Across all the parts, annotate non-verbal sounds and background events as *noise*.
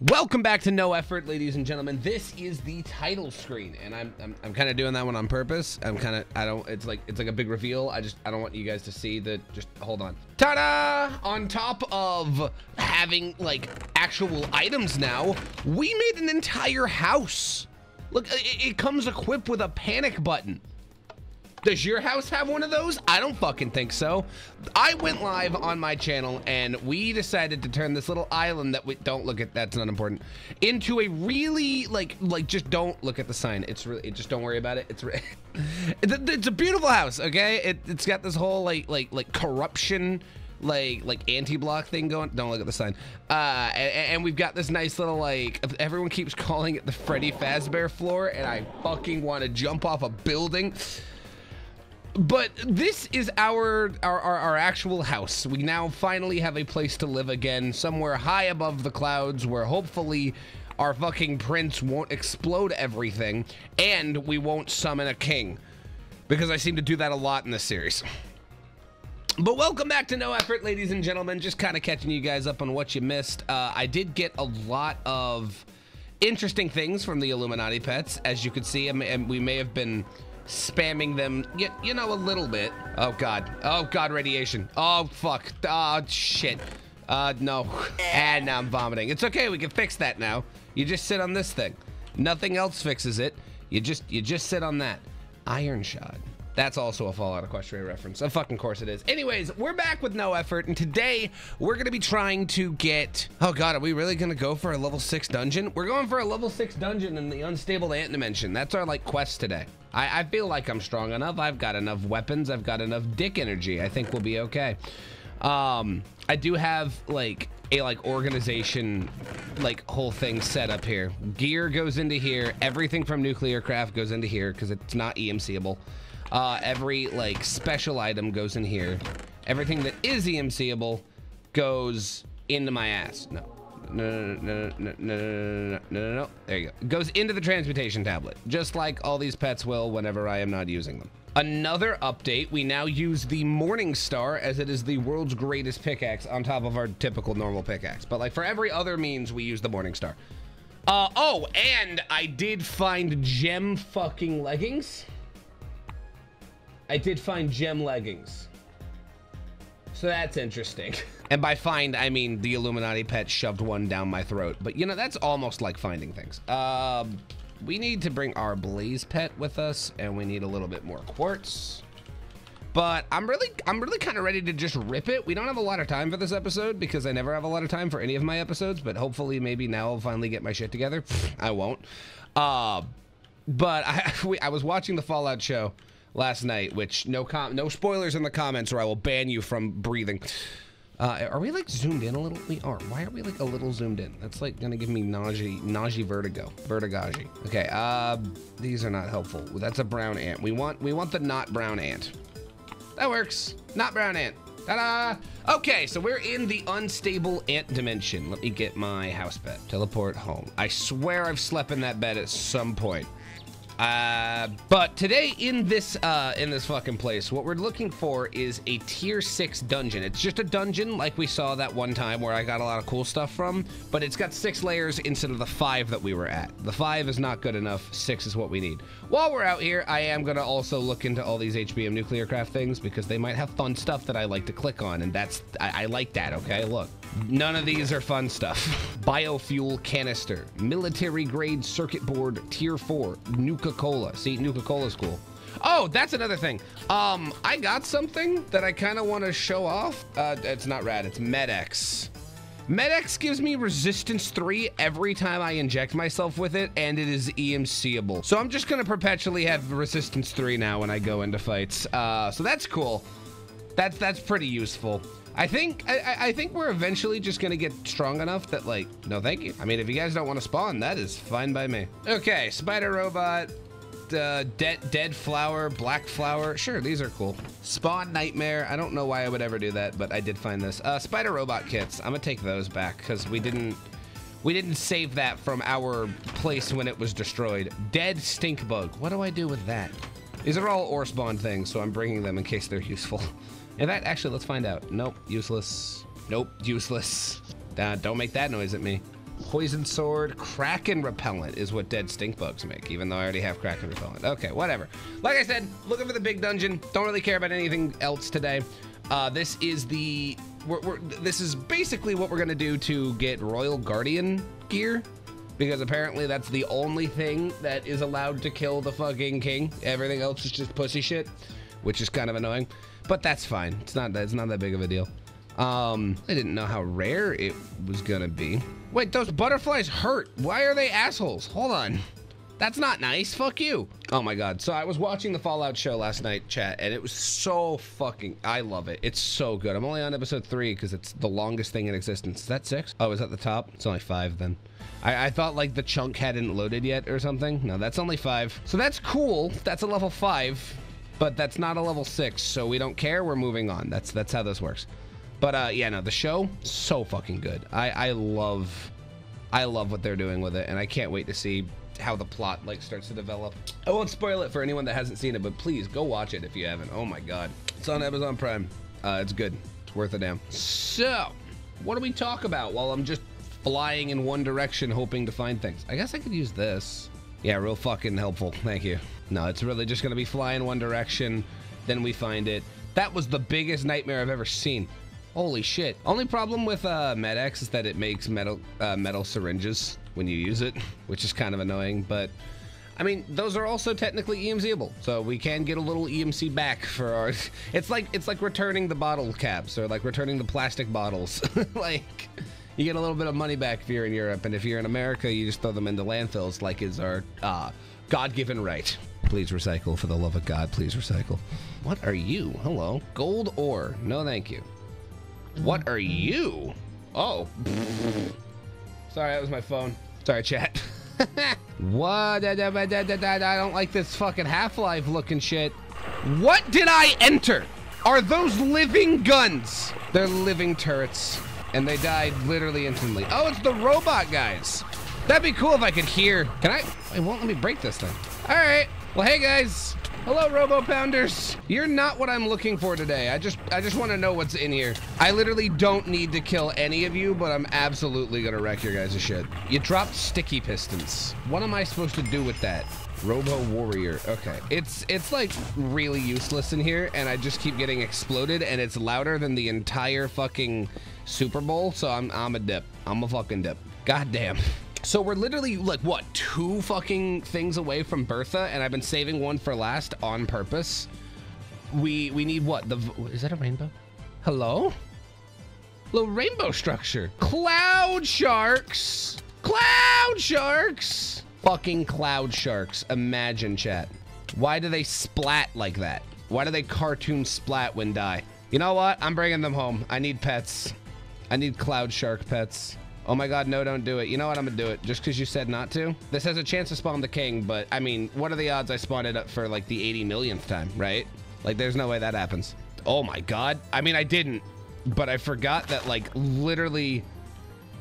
Welcome back to No Effort, ladies and gentlemen. This is the title screen, and I'm I'm, I'm kind of doing that one on purpose. I'm kind of I don't. It's like it's like a big reveal. I just I don't want you guys to see the. Just hold on. Ta-da! On top of having like actual items now, we made an entire house. Look, it, it comes equipped with a panic button. Does your house have one of those? I don't fucking think so. I went live on my channel and we decided to turn this little island that we don't look at that's not important into a really like like just don't look at the sign. It's really just don't worry about it. It's *laughs* it's a beautiful house, okay? It, it's got this whole like like like corruption like like anti-block thing going don't look at the sign uh and, and, we've got this nice little like everyone keeps *laughs* calling it the freddy fazbear floor and i fucking want to jump off a building but this is our, our, our our actual house. We now finally have a place to live again, somewhere high above the clouds, where hopefully our fucking prince won't explode everything, and we won't summon a king, because I seem to do that a lot in this series. But welcome back to No Effort, ladies and gentlemen. Just kind of catching you guys up on what you missed. Uh, I did get a lot of interesting things from the Illuminati pets, as you could see, and we may have been spamming them, you, you know, a little bit. Oh, God. Oh, God, radiation. Oh, fuck. Oh, shit. Uh, no. *laughs* And now I'm vomiting. It's okay. We can fix that now. You just sit on this thing. Nothing else fixes it. You just, you just sit on that. Iron Shot. That's also a Fallout Equestria reference. Of fucking course it is. Anyways, we're back with no effort, and today we're gonna be trying to get. Oh god, are we really gonna go for a level six dungeon? We're going for a level six dungeon in the unstable ant dimension. That's our like quest today. I, I feel like I'm strong enough. I've got enough weapons. I've got enough dick energy. I think we'll be okay. Um, I do have like a like organization like whole thing set up here. Gear goes into here. Everything from nuclear craft goes into here because it's not EMCable. Uh, every like special item goes in here. Everything that is EMCable goes into my ass. No. No, no, no, no, no, no, no, no, no. There you go. Goes into the transmutation tablet, just like all these pets will whenever I am not using them. Another update, we now use the Morning Star as it is the world's greatest pickaxe on top of our typical normal pickaxe. But like for every other means, we use the Morning Star. Uh, oh, and I did find gem fucking leggings. I did find gem leggings. So that's interesting. *laughs* And by find, I mean the Illuminati pet shoved one down my throat. But you know, that's almost like finding things. Um, we need to bring our Blaze pet with us and we need a little bit more quartz. But I'm really, I'm really kind of ready to just rip it. We don't have a lot of time for this episode because I never have a lot of time for any of my episodes. But hopefully maybe now I'll finally get my shit together. *laughs* I won't. Uh, but I, *laughs* I was watching the Fallout show last night, which no com no spoilers in the comments or I will ban you from breathing. Uh, are we like zoomed in a little? We are. Why are we like a little zoomed in? That's like gonna give me nausea, nausea vertigo, vertigage. Okay. Uh, these are not helpful. That's a brown ant. We want, we want the not brown ant. That works. Not brown ant. Ta-da! Okay, so we're in the unstable ant dimension. Let me get my house bed. Teleport home. I swear I've slept in that bed at some point. Uh, but today in this uh, in this fucking place, what we're looking for is a tier six dungeon. It's just a dungeon like we saw that one time where I got a lot of cool stuff from, but it's got six layers instead of the five that we were at. The five is not good enough. Six is what we need. While we're out here, I am gonna also look into all these HBM nuclear craft things because they might have fun stuff that I like to click on, and that's I, I like that. Okay, look. None of these are fun stuff. *laughs* Biofuel canister, military grade circuit board, tier four, Nuka-Cola. See, Nuka-Cola's cool. Oh, that's another thing. Um, I got something that I kind of want to show off. Uh, it's not rad, it's Med-X. Med-X gives me resistance 3 every time I inject myself with it, and it is EMCable. So I'm just gonna perpetually have resistance 3 now when I go into fights. Uh, so that's cool. That's, that's pretty useful. I think I, I, think we're eventually just gonna get strong enough that like, no thank you. I mean, if you guys don't want to spawn, that is fine by me. Okay, spider robot, uh, dead dead flower, black flower. Sure, these are cool. Spawn nightmare. I don't know why I would ever do that, but I did find this. Uh, spider robot kits. I'm gonna take those back because we didn't we didn't save that from our place when it was destroyed. Dead stink bug. What do I do with that? These are all OreSpawn things, so I'm bringing them in case they're useful. *laughs* In fact, actually, let's find out. Nope, useless. Nope, useless. *laughs* Don't make that noise at me. Poison sword, kraken repellent is what dead stink bugs make, even though I already have kraken repellent. Okay, whatever. Like I said, looking for the big dungeon. Don't really care about anything else today. Uh, this is the we're, we're, this is basically what we're gonna do to get Royal Guardian gear because apparently that's the only thing that is allowed to kill the fucking king. Everything else is just pussy shit, which is kind of annoying, but that's fine. It's not it's not that big of a deal. Um, I didn't know how rare it was gonna be. Wait, those butterflies hurt. Why are they assholes? Hold on. That's not nice. Fuck you. Oh my god. So I was watching the Fallout show last night, chat, and it was so fucking. I love it. It's so good. I'm only on episode three because it's the longest thing in existence. Is that six? Oh, is that the top? It's only five then. I, I thought like the chunk hadn't loaded yet or something. No, that's only five. So that's cool. That's a level five, but that's not a level six. So we don't care. We're moving on. That's that's how this works. But uh, yeah, no, the show so fucking good. I I love. I love what they're doing with it, and I can't wait to see how the plot like starts to develop. I won't spoil it for anyone that hasn't seen it, but please go watch it if you haven't. Oh my god, it's on Amazon Prime. Uh, it's good. It's worth a damn. So, what do we talk about while I'm just flying in one direction, hoping to find things? I guess I could use this. Yeah, real fucking helpful. Thank you. No, it's really just gonna be fly in one direction, then we find it. That was the biggest nightmare I've ever seen. Holy shit. Only problem with uh, Med-X is that it makes metal uh, metal syringes when you use it, which is kind of annoying, but I mean, those are also technically EMCable, so we can get a little EMC back for our. *laughs* It's like it's like returning the bottle caps or like returning the plastic bottles. *laughs* like you get a little bit of money back if you're in Europe, and if you're in America, you just throw them into landfills, like is our uh, God-given right. Please recycle, for the love of God, please recycle. What are you? Hello, gold ore? No, thank you. What are you? Oh. Sorry, that was my phone. Sorry, chat. *laughs* what? I don't like this fucking Half-Life looking shit. What did I enter? Are those living guns? They're living turrets. And they died literally instantly. Oh, it's the robot guys. That'd be cool if I could hear. Can I? It won't let me break this thing. All right. Well, hey guys. Hello, Robo Pounders. You're not what I'm looking for today. I just, I just want to know what's in here. I literally don't need to kill any of you, but I'm absolutely gonna wreck your guys' shit. You dropped sticky pistons. What am I supposed to do with that? Robo Warrior. Okay. It's it's like really useless in here and I just keep getting exploded and it's louder than the entire fucking Super Bowl. So I'm I'm a dip. I'm a fucking dip. God damn. So we're literally like what two fucking things away from Bertha, and I've been saving one for last on purpose. We we need what the is that a rainbow? Hello, little rainbow structure. Cloud sharks. Cloud sharks. Fucking cloud sharks. Imagine chat. Why do they splat like that? Why do they cartoon splat when die? You know what? I'm bringing them home. I need pets. I need cloud shark pets. Oh my god, no, don't do it. You know what? I'm gonna do it. Just because you said not to. This has a chance to spawn the king, but I mean, what are the odds I spawn it up for like the 80 millionth time, right? Like, there's no way that happens. Oh my god. I mean, I didn't, but I forgot that like literally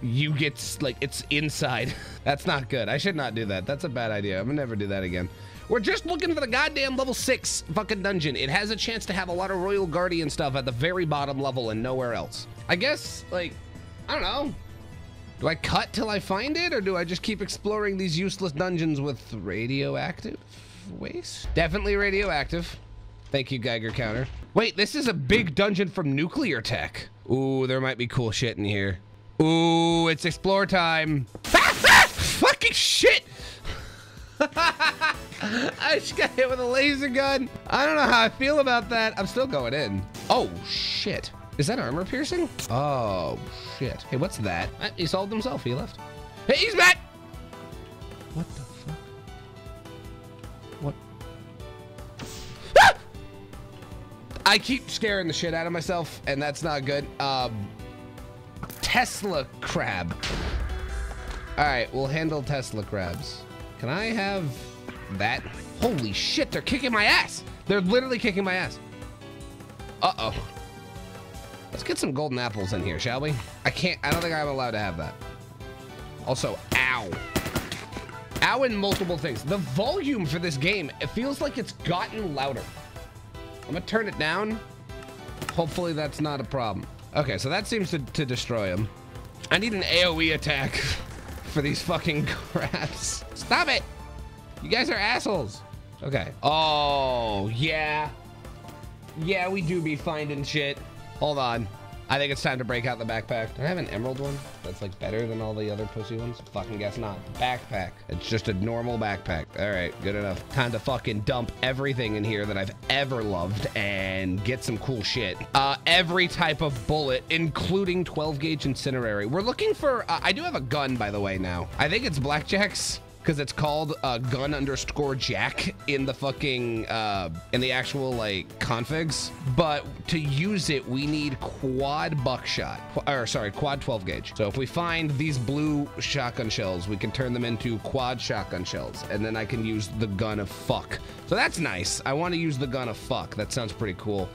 you get like it's inside. *laughs* That's not good. I should not do that. That's a bad idea. I'm gonna never do that again. We're just looking for the goddamn level six fucking dungeon. It has a chance to have a lot of Royal Guardian stuff at the very bottom level and nowhere else. I guess, like, I don't know. Do I cut till I find it, or do I just keep exploring these useless dungeons with radioactive waste? Definitely radioactive. Thank you, Geiger counter. Wait, this is a big dungeon from nuclear tech. Ooh, there might be cool shit in here. Ooh, it's explore time. *laughs* Fucking shit! *laughs* I just got hit with a laser gun. I don't know how I feel about that. I'm still going in. Oh, shit. Is that armor piercing? Oh, shit. Hey, what's that? Uh, he solved himself. He left. Hey, he's back! What the fuck? What? Ah! I keep scaring the shit out of myself, and that's not good. Um, Tesla crab. All right, we'll handle Tesla crabs. Can I have that? Holy shit, they're kicking my ass. They're literally kicking my ass. Uh-oh. Let's get some golden apples in here, shall we? I can't, I don't think I'm allowed to have that. Also, ow. Ow and multiple things. The volume for this game, it feels like it's gotten louder. I'm gonna turn it down. Hopefully that's not a problem. Okay, so that seems to, to destroy him. I need an AoE attack *laughs* for these fucking *laughs* crabs. Stop it. You guys are assholes. Okay. Oh, yeah. Yeah, we do be finding shit. Hold on. I think it's time to break out the backpack. Do I have an emerald one that's like better than all the other pussy ones? Fucking guess not. Backpack. It's just a normal backpack. All right, good enough. Time to fucking dump everything in here that I've ever loved and get some cool shit. Uh, every type of bullet, including 12 gauge incinerary. We're looking for, uh, I do have a gun, by the way, now. I think it's blackjack's because it's called uh, gun underscore jack in the fucking uh, in the actual like configs. But to use it, we need quad buckshot, or sorry, quad 12 gauge. So if we find these blue shotgun shells, we can turn them into quad shotgun shells, and then I can use the gun of fuck. So that's nice. I want to use the gun of fuck. That sounds pretty cool.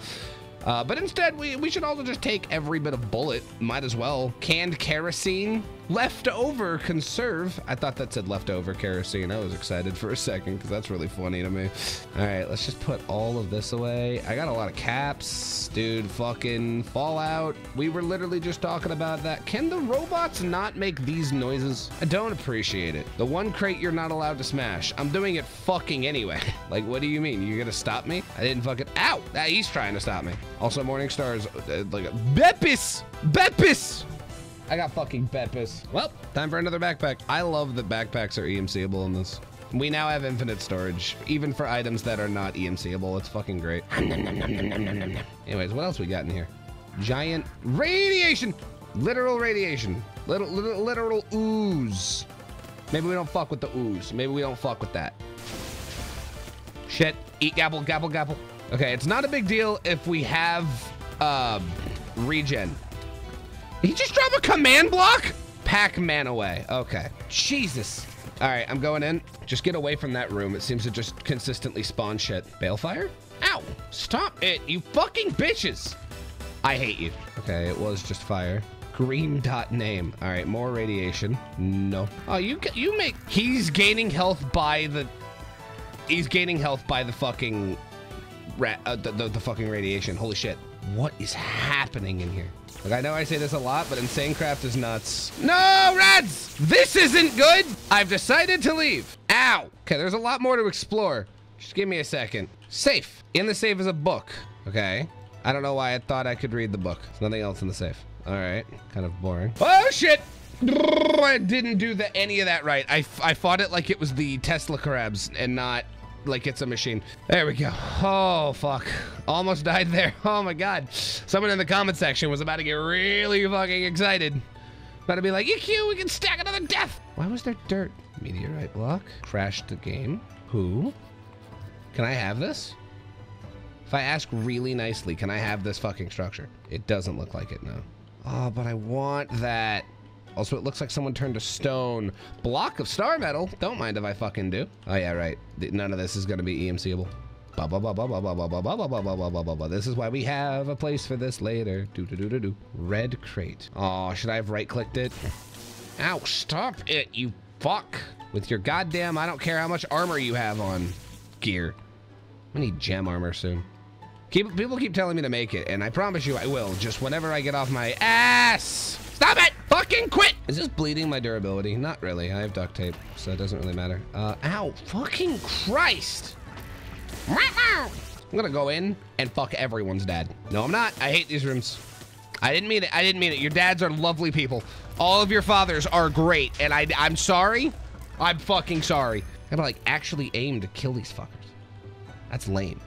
Uh, but instead, we, we should also just take every bit of bullet. Might as well. Canned kerosene. Leftover conserve. I thought that said leftover kerosene. I was excited for a second because that's really funny to me. All right, let's just put all of this away. I got a lot of caps. Dude, fucking Fallout. We were literally just talking about that. Can the robots not make these noises? I don't appreciate it. The one crate you're not allowed to smash. I'm doing it fucking anyway. *laughs* like, what do you mean? You're gonna stop me? I didn't fucking... Ow! Ah, he's trying to stop me. Also, Morningstar's uh, like a... Beppis! Beppis! I got fucking Beppis. Well, time for another backpack. I love that backpacks are EMCable in this. We now have infinite storage, even for items that are not EMCable. It's fucking great. Anyways, what else we got in here? Giant radiation! Literal radiation. Little, little, literal ooze. Maybe we don't fuck with the ooze. Maybe we don't fuck with that. Shit. Eat gabble, gabble, gabble. Okay, it's not a big deal if we have uh, regen. Did he just drop a command block? Pac-Man away. Okay. Jesus. All right, I'm going in. Just get away from that room. It seems to just consistently spawn shit. Balefire? Ow! Stop it, you fucking bitches! I hate you. Okay, it was just fire. Green dot name. All right, more radiation. No. Oh, you you make. He's gaining health by the. He's gaining health by the fucking. Rat, uh, the, the, the fucking radiation. Holy shit. What is happening in here? Like, I know I say this a lot, but Insanecraft is nuts. No, Reds! This isn't good! I've decided to leave. Ow! Okay, there's a lot more to explore. Just give me a second. Safe. In the safe is a book. Okay. I don't know why I thought I could read the book. There's nothing else in the safe. All right. Kind of boring. Oh, shit! I didn't do the, any of that right. I, I fought it like it was the Tesla crabs and not like it's a machine. There we go. Oh, fuck. Almost died there. *laughs* Oh, my God. Someone in the comment section was about to get really fucking excited. About to be like, EQ, we can stack another death. Why was there dirt? Meteorite block. Crashed the game. Who? Can I have this? If I ask really nicely, can I have this fucking structure? It doesn't look like it, no. Oh, but I want that. Also, it looks like someone turned to stone. Block of star metal. Don't mind if I fucking do. Oh, yeah, right. None of this is going to be EMCable. This is why we have a place for this later. Do do do do do. Red crate. Oh, should I have right-clicked it? Ow, stop it, you fuck. With your goddamn, I don't care how much armor you have on gear. I need gem armor soon. Keep, people keep telling me to make it, and I promise you I will, just whenever I get off my ass. Stop it! Fucking quit! Is this bleeding my durability? Not really. I have duct tape, so it doesn't really matter. Uh, ow. Fucking Christ! I'm gonna go in and fuck everyone's dad. No, I'm not. I hate these rooms. I didn't mean it. I didn't mean it. Your dads are lovely people. All of your fathers are great, and I, I'm sorry. I'm fucking sorry. I gotta, like, actually aim to kill these fuckers. That's lame.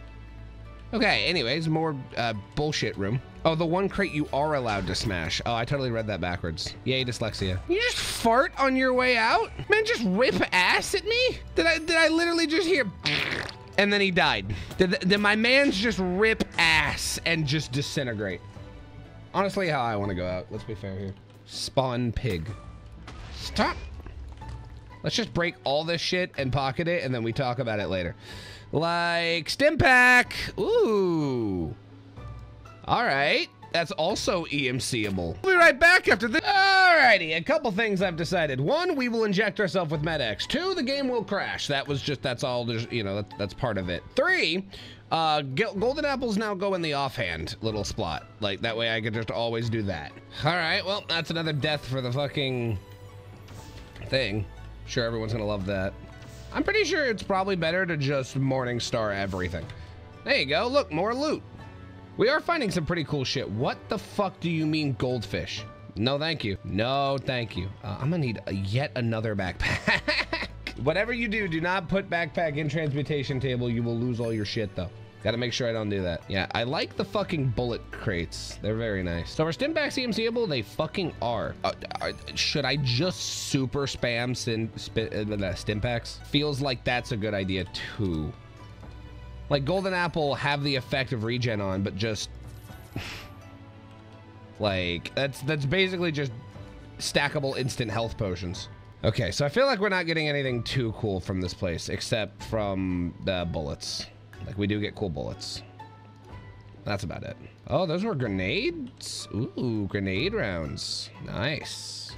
Okay, anyways, more uh, bullshit room. Oh, the one crate you are allowed to smash. Oh, I totally read that backwards. Yay, dyslexia. You just fart on your way out? Man, just rip ass at me? Did I did I literally just hear *laughs* and then he died? Did, did my man's just rip ass and just disintegrate? Honestly, how I want to go out. Let's be fair here. Spawn pig. Stop. Let's just break all this shit and pocket it, and then we talk about it later. Like Stimpak. Ooh. All right. That's also EMCable. We'll be right back after this. Alrighty, a couple things I've decided. One, we will inject ourselves with Med-X. Two, the game will crash. That was just, that's all, you know, that, that's part of it. Three, uh, golden apples now go in the offhand little spot. Like, that way I could just always do that. All right, well, that's another death for the fucking thing. Sure, everyone's gonna love that. I'm pretty sure it's probably better to just Morningstar everything. There you go. Look, more loot. We are finding some pretty cool shit. What the fuck do you mean goldfish? No, thank you. No, thank you. Uh, I'm gonna need a, yet another backpack. *laughs* Whatever you do, do not put backpack in transmutation table. You will lose all your shit though. Gotta make sure I don't do that. Yeah, I like the fucking bullet crates. They're very nice. So are Stimpaks EMCable? They fucking are. Uh, uh, should I just super spam sin, spit, uh, Stimpaks? Feels like that's a good idea too. Like Golden Apple have the effect of regen on, but just... like, that's, that's basically just stackable instant health potions. Okay, so I feel like we're not getting anything too cool from this place, except from the bullets. Like, we do get cool bullets. That's about it. Oh, those were grenades? Ooh, grenade rounds. Nice.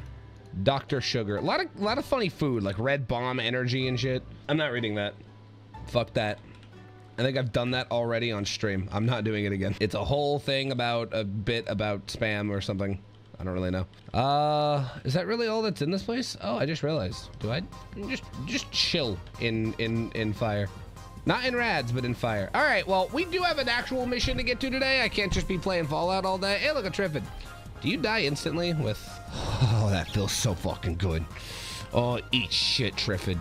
Dr. Sugar. A lot of, lot of funny food, like red bomb energy and shit. I'm not reading that. Fuck that. I think I've done that already on stream. I'm not doing it again. It's a whole thing about a bit about spam or something. I don't really know. Uh, is that really all that's in this place? Oh, I just realized. Do I just just chill in in in fire? Not in rads, but in fire. All right, well, we do have an actual mission to get to today. I can't just be playing Fallout all day. Hey, look, a Triffid. Do you die instantly with... *sighs* Oh, that feels so fucking good. Oh, eat shit, Triffid.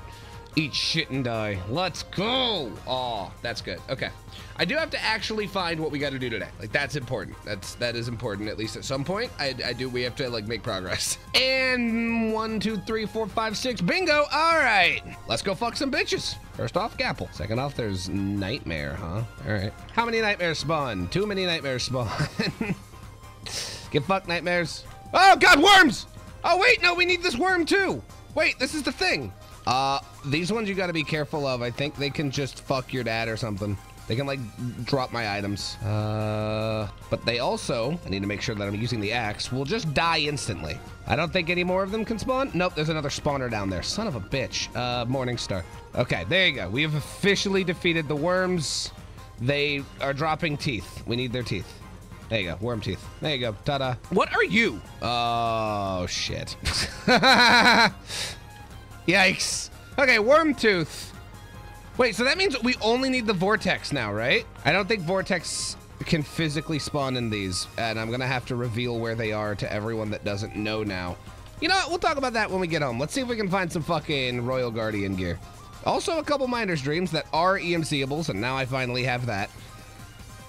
Eat shit and die. Let's go. Oh, that's good. Okay. I do have to actually find what we got to do today. Like that's important. That's that is important at least at some point. I, I do. We have to like make progress. *laughs* And one, two, three, four, five, six. Bingo. All right. Let's go fuck some bitches. First off, Gapple. Second off, there's Nightmare, huh? All right. How many nightmares spawn? Too many nightmares spawn. *laughs* Get fucked, nightmares. Oh God, worms. Oh wait, no, we need this worm too. Wait, this is the thing. Uh, these ones you got to be careful of. I think they can just fuck your dad or something. They can like drop my items. Uh, but they also, I need to make sure that I'm using the axe, will just die instantly. I don't think any more of them can spawn. Nope, there's another spawner down there. Son of a bitch. Uh, Morningstar. Okay, there you go. We have officially defeated the worms. They are dropping teeth. We need their teeth. There you go, worm teeth. There you go, ta-da. What are you? Oh, shit. *laughs* Yikes. Okay, worm tooth. Wait, so that means we only need the vortex now, right? I don't think vortex can physically spawn in these, and I'm gonna have to reveal where they are to everyone that doesn't know now. You know what? We'll talk about that when we get home. Let's see if we can find some fucking Royal Guardian gear. Also, a couple Miner's Dreams that are EMCables, and now I finally have that.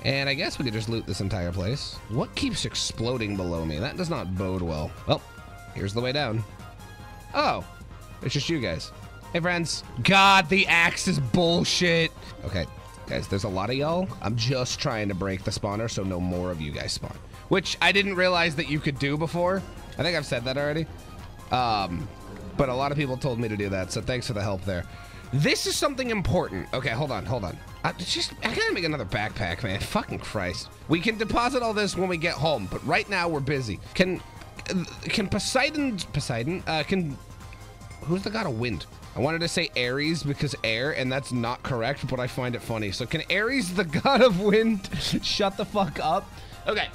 And I guess we could just loot this entire place. What keeps exploding below me? That does not bode well. Well, here's the way down. Oh, it's just you guys. Hey, friends. God, the axe is bullshit. Okay, guys, there's a lot of y'all. I'm just trying to break the spawner so no more of you guys spawn. Which I didn't realize that you could do before. I think I've said that already. Um, but a lot of people told me to do that, so thanks for the help there. This is something important. Okay, hold on, hold on. I just, I gotta make another backpack, man. Fucking Christ. We can deposit all this when we get home, but right now we're busy. Can, can Poseidon, Poseidon, uh, can, who's the god of wind? I wanted to say Ares because air, and that's not correct, but I find it funny. So can Ares, the *laughs* god of wind, *laughs* shut the fuck up? Okay,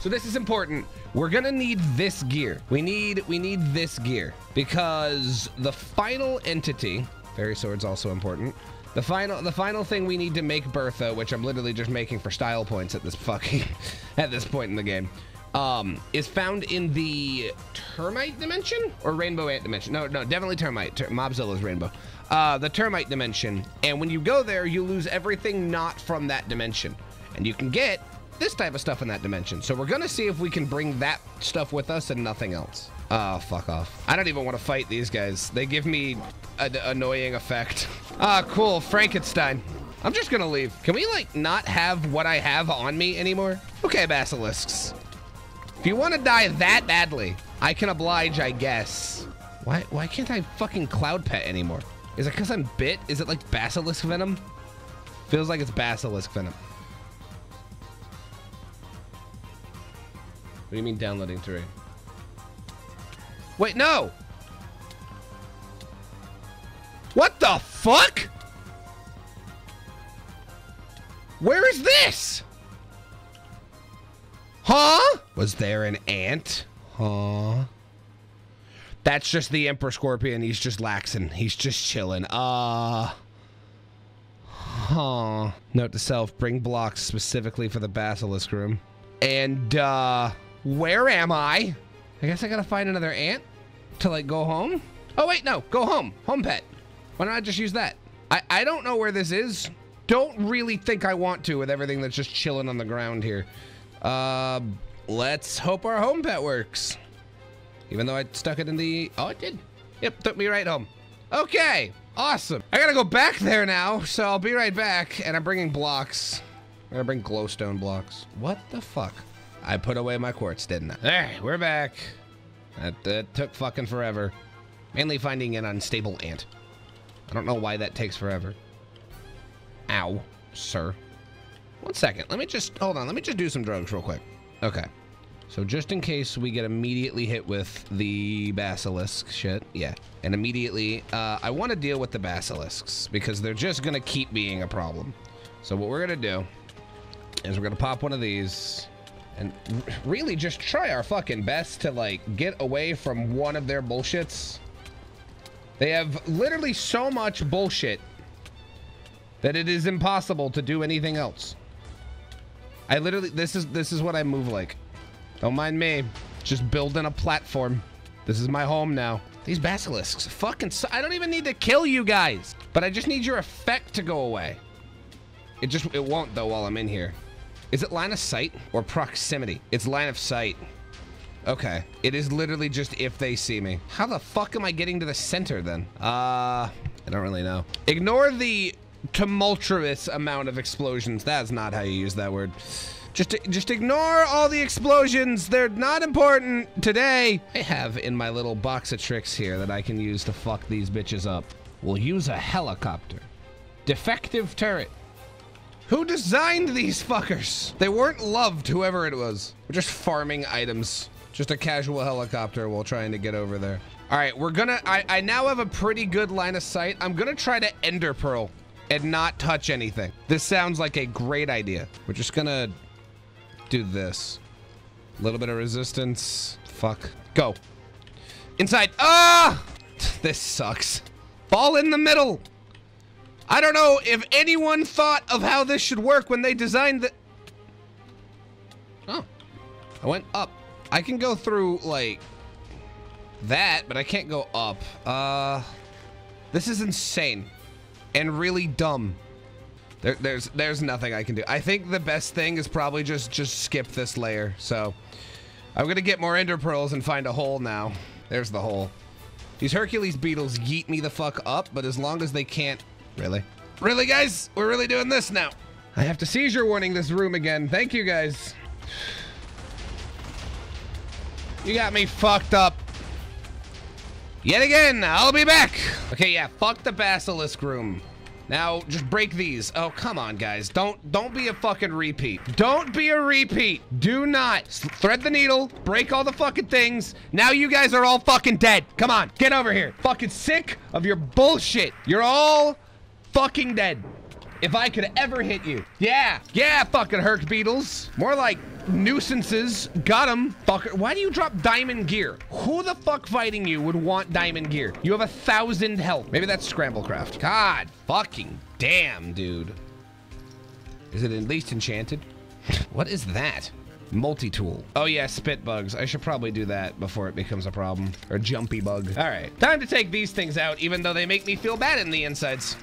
so this is important. We're gonna need this gear. We need we need this gear because the final entity, fairy sword's also important. The final the final thing we need to make Bertha, which I'm literally just making for style points at this fucking *laughs* at this point in the game um, is found in the termite dimension or rainbow ant dimension. No, no, definitely termite. Ter Mobzilla's rainbow. Uh, the termite dimension. And when you go there, you lose everything not from that dimension. And you can get this type of stuff in that dimension. So we're gonna see if we can bring that stuff with us and nothing else. Oh, fuck off. I don't even want to fight these guys. They give me an annoying effect. Ah, cool. Frankenstein. I'm just gonna leave. Can we, like, not have what I have on me anymore? Okay, basilisks. If you want to die that badly, I can oblige, I guess. Why why can't I fucking cloud pet anymore? Is it because I'm bit? Is it like basilisk venom? Feels like it's basilisk venom. What do you mean downloading terrain? Wait, no! What the fuck? Where is this? Huh? Was there an ant? Huh? That's just the Emperor Scorpion. He's just laxing. He's just chilling. Uh. Huh. Note to self, bring blocks specifically for the Basilisk room. And, uh, where am I? I guess I gotta find another ant to, like, go home? Oh, wait, no. Go home. Home pet. Why don't I just use that? I, I don't know where this is. Don't really think I want to with everything that's just chilling on the ground here. Uh, let's hope our home pet works. Even though I stuck it in the... Oh, it did. Yep, took me right home. Okay, awesome. I gotta go back there now, so I'll be right back. And I'm bringing blocks. I'm gonna bring glowstone blocks. What the fuck? I put away my quartz, didn't I? There, we're back. That, that took fucking forever. Mainly finding an unstable ant. I don't know why that takes forever. Ow, sir. One second. Let me just, hold on. Let me just do some drugs real quick. Okay. So just in case we get immediately hit with the basilisk shit. Yeah. And immediately, uh, I want to deal with the basilisks because they're just to keep being a problem. So what we're to do is we're to pop one of these and really just try our fucking best to like get away from one of their bullshits. They have literally so much bullshit that it is impossible to do anything else. I literally, this is, this is what I move like. Don't mind me. Just building a platform. This is my home now. These basilisks, fucking, I don't even need to kill you guys, but I just need your effect to go away. It just, it won't though while I'm in here. Is it line of sight or proximity? It's line of sight. Okay. It is literally just if they see me. How the fuck am I getting to the center then? Uh, I don't really know. Ignore the tumultuous amount of explosions. That's not how you use that word. Just, just ignore all the explosions. They're not important today. I have in my little box of tricks here that I can use to fuck these bitches up. We'll use a helicopter. Defective turret. Who designed these fuckers? They weren't loved, whoever it was. We're just farming items. Just a casual helicopter while trying to get over there. All right, we're gonna, I, I now have a pretty good line of sight. I'm gonna try to ender pearl and not touch anything. This sounds like a great idea. We're just gonna do this. A little bit of resistance. Fuck. Go. Inside. Ah! *laughs* This sucks. Fall in the middle. I don't know if anyone thought of how this should work when they designed the... Oh. I went up. I can go through, like, that, but I can't go up. Uh, this is insane and really dumb. There, there's there's nothing I can do. I think the best thing is probably just just skip this layer. So I'm gonna get more ender pearls and find a hole now. There's the hole. These Hercules beetles yeet me the fuck up, but as long as they can't... Really? Really, guys? We're really doing this now. I have to seizure warning this room again. Thank you, guys. You got me fucked up. Yet again, I'll be back. Okay, yeah, fuck the basilisk room. Now, just break these. Oh, come on, guys. Don't don't be a fucking repeat. Don't be a repeat. Do not. Thread the needle. Break all the fucking things. Now you guys are all fucking dead. Come on, get over here. Fucking sick of your bullshit. You're all fucking dead. If I could ever hit you. Yeah. Yeah, fucking Herc Beetles. More like nuisances. Got him. Fucker. Why do you drop diamond gear? Who the fuck fighting you would want diamond gear? You have a thousand health. Maybe that's Scramblecraft. God fucking damn, dude. Is it at least enchanted? *laughs* what is that? Multi-tool. Oh yeah, spit bugs. I should probably do that before it becomes a problem. Or jumpy bug. All right, time to take these things out, even though they make me feel bad in the insides.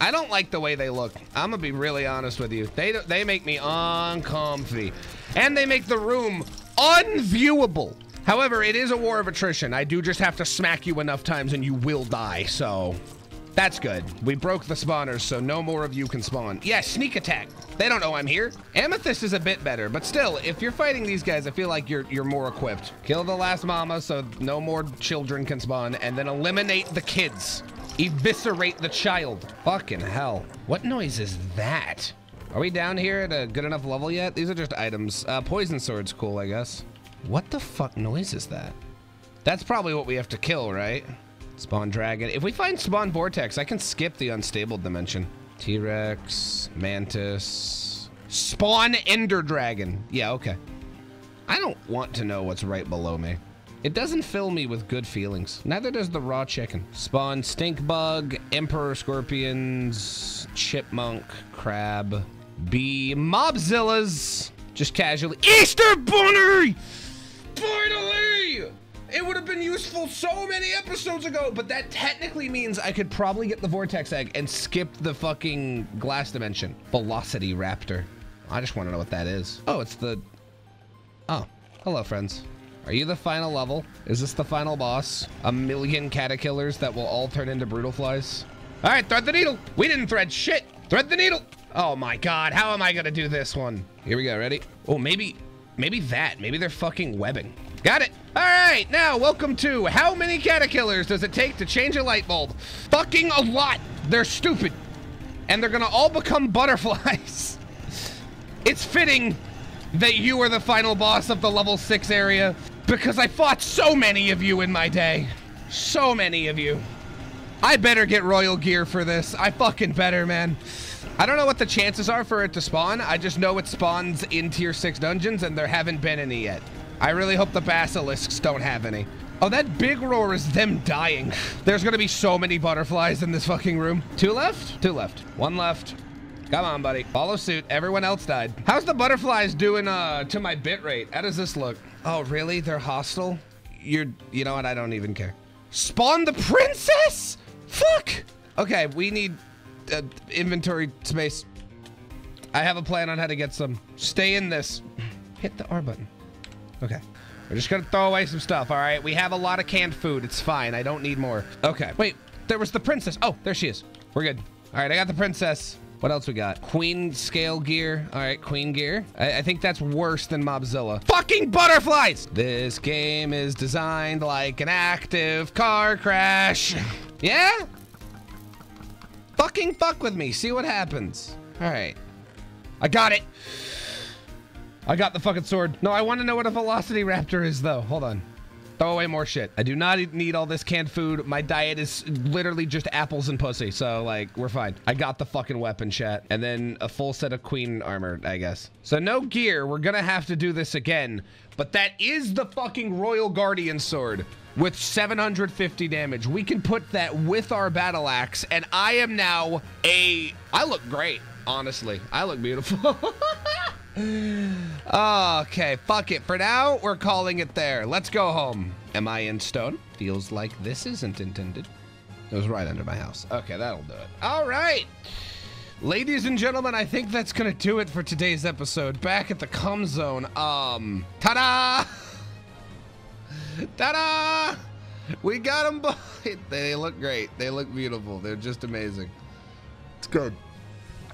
I don't like the way they look. I'm gonna be really honest with you. They they make me uncomfy, and they make the room unviewable. However, it is a war of attrition. I do just have to smack you enough times and you will die, so that's good. We broke the spawners, so no more of you can spawn. Yeah, sneak attack. They don't know I'm here. Amethyst is a bit better, but still, if you're fighting these guys, I feel like you're you're more equipped. Kill the last mama so no more children can spawn, and then eliminate the kids. Eviscerate the child. Fucking hell. What noise is that? Are we down here at a good enough level yet? These are just items. Uh, poison sword's cool, I guess. What the fuck noise is that? That's probably what we have to kill, right? Spawn dragon. If we find spawn vortex, I can skip the unstable dimension. T-Rex, mantis, spawn ender dragon. Yeah, okay. I don't want to know what's right below me. It doesn't fill me with good feelings. Neither does the raw chicken. Spawn stink bug, emperor scorpions, chipmunk, crab, bee, mobzillas. Just casually. Easter bunny! Finally! It would have been useful so many episodes ago, but that technically means I could probably get the vortex egg and skip the fucking glass dimension. Velocity raptor. I just want to know what that is. Oh, it's the... Oh, hello, friends. Are you the final level? Is this the final boss? A million caterpillars that will all turn into brutal flies? All right, thread the needle. We didn't thread shit. Thread the needle. Oh my God, how am I gonna do this one? Here we go, ready? Oh, maybe, maybe that. Maybe they're fucking webbing. Got it. All right, now welcome to how many caterpillars does it take to change a light bulb? Fucking a lot. They're stupid. And they're gonna all become *laughs* butterflies. it's fitting that you are the final boss of the level six area because I fought so many of you in my day. So many of you. I better get royal gear for this. I fucking better, man. I don't know what the chances are for it to spawn. I just know it spawns in tier six dungeons and there haven't been any yet. I really hope the basilisks don't have any. Oh, that big roar is them dying. There's gonna be so many butterflies in this fucking room. Two left? Two left. One left. Come on, buddy. Follow suit. Everyone else died. How's the butterflies doing uh, to my bit rate? How does this look? Oh, really? They're hostile? You're, you know what? I don't even care. Spawn the princess? Fuck! Okay, we need uh, inventory space. I have a plan on how to get some. Stay in this. Hit the R button. Okay. We're just gonna throw away some stuff, all right? We have a lot of canned food. It's fine. I don't need more. Okay. Wait, there was the princess. Oh, there she is. We're good. All right, I got the princess. What else we got? Queen scale gear. All right, queen gear. I, I, think that's worse than Mobzilla. Fucking butterflies! This game is designed like an active car crash. Yeah? Fucking fuck with me. See what happens. All right. I got it. I got the fucking sword. No, I want to know what a velocity raptor is though. Hold on. Throw away more shit. I do not need all this canned food. My diet is literally just apples and pussy. So, like, we're fine. I got the fucking weapon, chat. And then a full set of queen armor, I guess. So, no gear. We're gonna have to do this again. But that is the fucking Royal Guardian sword with 750 damage. We can put that with our battle axe. And I am now a... I look great, honestly. I look beautiful. *laughs* okay, fuck it. For now, we're calling it there. Let's go home. Am I in stone? Feels like this isn't intended. It was right under my house. Okay, that'll do it. All right. Ladies and gentlemen, I think that's gonna do it for today's episode. Back at the cum zone. Um, ta-da! *laughs* ta-da! We got them both. *laughs* They look great. They look beautiful. They're just amazing. It's good.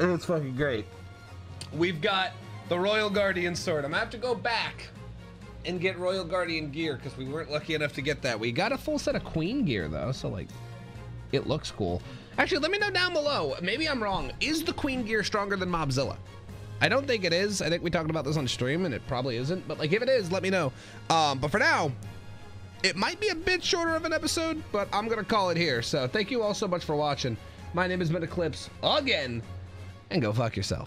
It's fucking great. We've got the Royal Guardian sword. I'm gonna have to go back and get Royal Guardian gear because we weren't lucky enough to get that. We got a full set of Queen gear though, so like, it looks cool. Actually, let me know down below. Maybe I'm wrong. Is the Queen gear stronger than Mobzilla? I don't think it is. I think we talked about this on stream and it probably isn't. But like, if it is, let me know. Um, but for now, it might be a bit shorter of an episode, but I'm gonna call it here. So thank you all so much for watching. My name is Eqlipse again, and go fuck yourself.